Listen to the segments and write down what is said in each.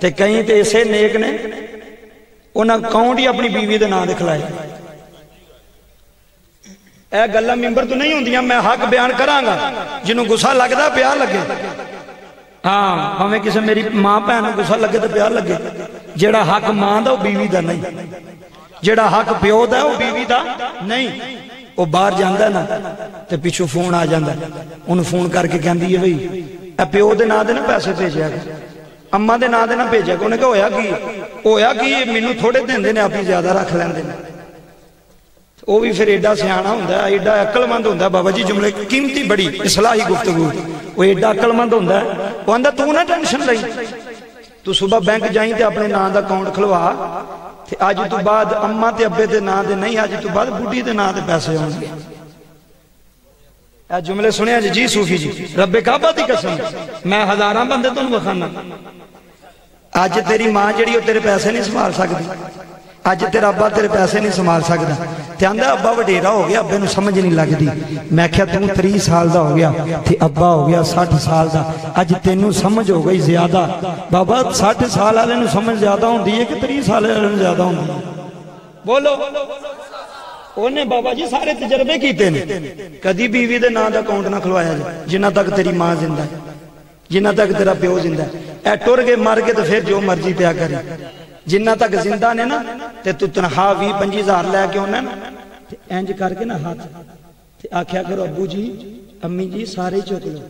ਤੇ ਕਈ ਤੇ ਇਸੇ ਨੇਕ ਨੇ। ਉਹਨਾਂ ਅਕਾਊਂਟ ਹੀ ਆਪਣੀ ਬੀਵੀ ਦੇ ਨਾਂ ਦੇ ਖਲਾਏ? ਇਹ ਗੱਲਾਂ ਮਿੰਬਰ ਤੋਂ ਨਹੀਂ ਹੁੰਦੀਆਂ, ਮੈਂ ਹੱਕ ਬਿਆਨ ਕਰਾਂਗਾ। ਜਿਹਨੂੰ ਗੁੱਸਾ ਲੱਗਦਾ ਪਿਆ ਲੱਗੇ। ਹਾਂ, ਭਾਵੇਂ ਕਿਸੇ ਮੇਰੀ ਮਾਂ ਭੈਣ ਨੂੰ ਗੁੱਸਾ ਲੱਗੇ ਤੇ ਪਿਆ ਲੱਗੇ। ਜਿਹੜਾ ਹੱਕ ਮਾਂ ਦਾ, ਉਹ ਬੀਵੀ ਦਾ ਨਹੀਂ। ਜਿਹੜਾ ਹੱਕ ਪਿਓ ਦਾ, ਉਹ ਬੀਵੀ ਦਾ ਨਹੀਂ। ਉਹ ਬਾਹਰ ਜਾਂਦਾ ਨਾ, ਤੇ ਪਿੱਛੋਂ ਫੋਨ ਆ ਜਾਂਦਾ। ਉਹਨੂੰ ਫੋਨ ਕਰਕੇ ਕਹਿੰਦੀ ਹੈ, ਬਈ, ਇਹ ਪਿਓ ਦੇ ਨਾਂ ਦੇ ਨਾ ਪੈਸੇ ਭੇਜਿਆ ਕਰ। ਅੰਮਾ ਦੇ ਨਾਂ ਦੇ ਨਾ ਭੇਜਿਆ ਕਰ। ਉਹਨੇ ਹੋਇਆ ਕੀ ਹੋਇਆ ਕੀ ਮੈਨੂੰ ਥੋੜੇ ਦਿੰਦੇ ਨੇ, ਆਪੀ ਜ਼ਿਆਦਾ ਰੱਖ ਲੈਂਦੇ ਨੇ। ਉਹ ਵੀ ਫਿਰ ਐਡਾ ਸਿਆਣਾ ਹੁੰਦਾ ਐਡਾ ਅਕਲਮੰਦ ਹੁੰਦਾ। ਬਾਬਾ ਜੀ, ਜੁਮਲੇ, ਕੀਮਤੀ ਬੜੀ, ਇਸਲਾਹੀ ਗੁਫ਼ਤਗੂ। ਉਹ ਐਡਾ ਅਕਲਮੰਦ ਹੁੰਦਾ। ਉਹ ਆਂਦਾ, ਤੂੰ ਨਾ ਟੈਨਸ਼ਨ ਲਈ। ਤੂੰ ਸਵੇਰ ਬੈਂਕ ਜਾਈ ਤੇ ਆਪਣੇ ਨਾਂ ਦਾ ਅਕਾਊਂਟ ਖਲਵਾ। ਤੇ ਅੱਜ ਤੋਂ ਬਾਅਦ ਅੰਮਾ ਤੇ ਅੱਬੇ ਦੇ ਨਾਂ ਦੇ ਨਹੀਂ, ਅੱਜ ਤੋਂ ਬਾਅਦ ਬੁੱਢੀ ਦੇ ਨਾਂ ਦੇ ਪੈਸੇ ਆਉਣਗੇ। ਇਹ ਜੁਮਲੇ ਸੁਣਿਆ ਜੀ ਜੀ ਸੂਫੀ ਜੀ ਰੱਬੇ ਕਾਬਾ ਦੀ ਕਸਮ ਮੈਂ ਹਜ਼ਾਰਾਂ ਬੰਦੇ ਤੁਹਾਨੂੰ ਵਿਖਾਣਾ ਅੱਜ ਤੇਰੀ ਮਾਂ ਜਿਹੜੀ ਉਹ ਤੇਰੇ ਪੈਸੇ ਨਹੀਂ ਸੰਭਾਲ ਸਕਦੀ ਅੱਜ ਤੇਰਾ ਅੱਬਾ ਤੇਰੇ ਪੈਸੇ ਨਹੀਂ ਸੰਭਾਲ ਸਕਦਾ ਤੇ ਆਂਦਾ ਅੱਬਾ ਵਡੇਰਾ ਹੋ ਗਿਆ ਅੱਬੇ ਨੂੰ ਸਮਝ ਨਹੀਂ ਲੱਗਦੀ ਮੈਂ ਕਿਹਾ ਤੂੰ 30 ਸਾਲ ਦਾ ਹੋ ਗਿਆ ਤੇ ਅੱਬਾ ਹੋ ਗਿਆ 60 ਸਾਲ ਦਾ ਅੱਜ ਤੈਨੂੰ ਸਮਝ ਹੋ ਗਈ ਜ਼ਿਆਦਾ ਬਾਬਾ 60 ਸਾਲ ਵਾਲੇ ਨੂੰ ਸਮਝ ਜ਼ਿਆਦਾ ਹੁੰਦੀ ਹੈ ਕਿ 30 ਸਾਲ ਉਹਨੇ ਬਾਬਾ ਜੀ ਸਾਰੇ ਤਜਰਬੇ ਕੀਤੇ ਨੇ। ਕਦੀ ਬੀਵੀ ਦੇ ਨਾਂ ਦਾ ਅਕਾਊਂਟ ਨਾ ਖਲਵਾਇਆ ਜੀ ਜਿੰਨਾ ਤੱਕ ਤੇਰੀ ਮਾਂ ਜ਼ਿੰਦਾ ਹੈ, ਜਿੰਨਾ ਤੱਕ ਤੇਰਾ ਪਿਓ ਜ਼ਿੰਦਾ ਹੈ। ਇਹ ਟੁਰ ਗਏ ਮਰ ਗਏ ਤੇ ਫਿਰ ਜੋ ਮਰਜ਼ੀ ਪਿਆ ਕਰੀ। ਜਿੰਨਾ ਤੱਕ ਜ਼ਿੰਦਾ ਨੇ ਨਾ, ਤੇ ਤੂੰ ਤਨਖਾਹ 20 25000 ਲੈ ਕੇ ਆਉਣਾ ਨਾ। ਤੇ ਇੰਜ ਕਰਕੇ ਨਾ ਹੱਥ, ਤੇ ਆਖਿਆ ਕਰੋ, ਅੱਬੂ ਜੀ, ਅੰਮੀ ਜੀ, ਸਾਰੇ ਚੁੱਕ ਲਓ।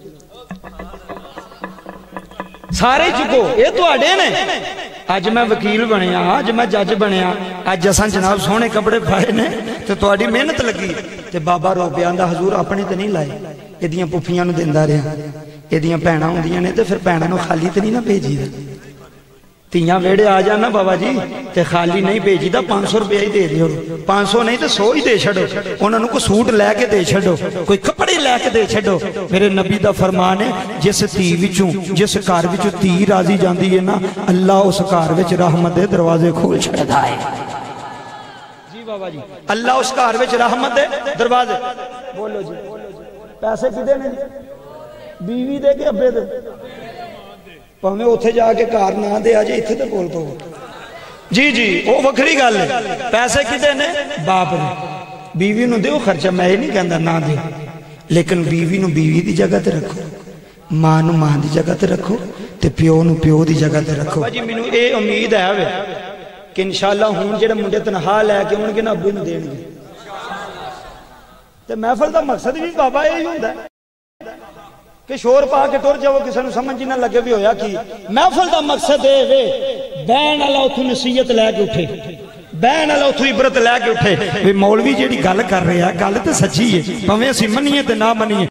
ਸਾਰੇ ਚੁੱਕੋ, ਇਹ ਤੁਹਾਡੇ ਨੇ। ਅੱਜ ਮੈਂ ਵਕੀਲ ਬਣਿਆ, ਅੱਜ ਮੈਂ ਜੱਜ ਬਣਿਆ, ਅੱਜ ਅਸਾਂ ਜਨਾਬ ਸੋਹਣੇ ਕੱਪੜੇ ਪਾਏ ਨੇ ਤੇ ਤੁਹਾਡੀ ਮਿਹਨਤ ਲੱਗੀ। ਤੇ ਬਾਬਾ ਰੋਬਿਆਂ ਦਾ ਹਜ਼ੂਰ ਆਪਣੇ ਤੇ ਨਹੀਂ ਲਾਏ। ਇਹਦੀਆਂ ਪੁੱਫੀਆਂ ਨੂੰ ਦਿੰਦਾ ਰਿਹਾ। ਇਹਦੀਆਂ ਭੈਣਾਂ ਹੁੰਦੀਆਂ ਨੇ ਤੇ ਫਿਰ ਭੈਣਾਂ ਨੂੰ ਖਾਲੀ ਤੇ ਨਹੀਂ ਨਾ ਭੇਜੀਦਾ। ਧੀਆਂ ਵੇੜੇ ਆ ਜਾਣ ਨਾ ਬਾਬਾ ਜੀ, ਤੇ ਖਾਲੀ ਨਹੀਂ ਭੇਜੀਦਾ 500 ਰੁਪਏ ਹੀ ਦੇ ਦਿਓ। 500 ਨਹੀਂ ਤੇ 100 ਹੀ ਦੇ ਛੱਡੋ। ਉਹਨਾਂ ਨੂੰ ਕੋਈ ਸੂਟ ਲੈ ਕੇ ਦੇ ਛੱਡੋ, ਕੋਈ ਕੱਪੜੇ ਲੈ ਕੇ ਦੇ ਛੱਡੋ। ਮੇਰੇ ਨਬੀ ਦਾ ਫਰਮਾਨ ਹੈ, ਜਿਸ ਧੀ ਵਿੱਚੋਂ, ਜਿਸ ਘਰ ਵਿੱਚੋਂ ਧੀ ਰਾਜ਼ੀ ਜਾਂਦੀ ਹੈ ਨਾ ਅੱਲਾ ਉਸ ਘਰ ਵਿੱਚ ਰਹਿਮਤ ਦੇ ਦਰਵਾਜ਼ੇ ਖੋਲ ਛੱਡਦਾ ਹੈ। ਜੀ ਬਾਬਾ ਜੀ ਅੱਲਾ ਉਸ ਘਰ ਵਿੱਚ ਰਹਿਮਤ ਦੇ ਦਰਵਾਜ਼ੇ। ਬੋਲੋ ਜੀ, ਪੈਸੇ ਕਿਦੇ ਨੇ ਜੀ? ਬੀਵੀ ਦੇ ਕੇ ਅੱਬੇ ਦੇ? ਭਾਵੇਂ ਉੱਥੇ ਜਾ ਕੇ ਘਰ ਨਾ ਦੇ ਆ ਜੇ ਇੱਥੇ ਤੇ ਬੋਲ ਪਵੋ ਜੀ ਜੀ ਉਹ ਵੱਖਰੀ ਗੱਲ ਹੈ। ਪੈਸੇ ਕਿਤੇ ਨੇ? ਬਾਪ ਦੇ ਬੀਵੀ ਨੂੰ ਦਿਓ ਖਰਚਾ ਮੈਂ ਇਹ ਨਹੀਂ ਕਹਿੰਦਾ ਨਾ ਦਿਓ। ਲੇਕਿਨ ਬੀਵੀ ਨੂੰ ਬੀਵੀ ਦੀ ਜਗ੍ਹਾ ਤੇ ਰੱਖੋ। ਮਾਂ ਨੂੰ ਮਾਂ ਦੀ ਜਗ੍ਹਾ ਤੇ ਰੱਖੋ ਤੇ ਪਿਓ ਨੂੰ ਪਿਓ ਦੀ ਜਗ੍ਹਾ ਤੇ ਰੱਖੋ। ਜੀ ਮੈਨੂੰ ਇਹ ਉਮੀਦ ਹੈ ਵੇ ਕਿ ਇਨਸ਼ਾਅੱਲਾ ਹੁਣ ਜਿਹੜੇ ਮੁੰਡੇ ਤਨਖਾਹ ਲੈ ਕੇ ਆਉਣਗੇ ਨਾ ਅੱਬੂ ਨੂੰ ਦੇਣਗੇ। ਤੇ ਮਹਿਫਲ ਦਾ ਮਕਸਦ ਵੀ ਬਾਬਾ ਇਹ ਹੀ ਹੁੰਦਾ। ਕਿ ਸ਼ੋਰ ਪਾ ਕੇ ਟੁਰ ਜਾਓ, ਕਿਸੇ ਨੂੰ ਸਮਝ ਹੀ ਨਾ ਲੱਗੇ ਵੀ ਹੋਇਆ ਕੀ। ਮਹਿਫਲ ਦਾ ਮਕਸਦ ਇਹ ਵੇ, ਬਹਿਣ ਵਾਲਾ ਉਥੋਂ ਨਸੀਹਤ ਲੈ ਕੇ ਉੱਠੇ। ਬਹਿਣ ਵਾਲਾ ਉਥੋਂ ਇਬਰਤ ਲੈ ਕੇ ਉੱਠੇ। ਵੀ ਮੌਲਵੀ ਜਿਹੜੀ ਗੱਲ ਕਰ ਰਿਹਾ, ਗੱਲ ਤੇ ਸੱਚੀ ਹੈ ਭਾਵੇਂ ਅਸੀਂ ਮੰਨੀਏ ਤੇ ਨਾ ਮੰਨੀਏ।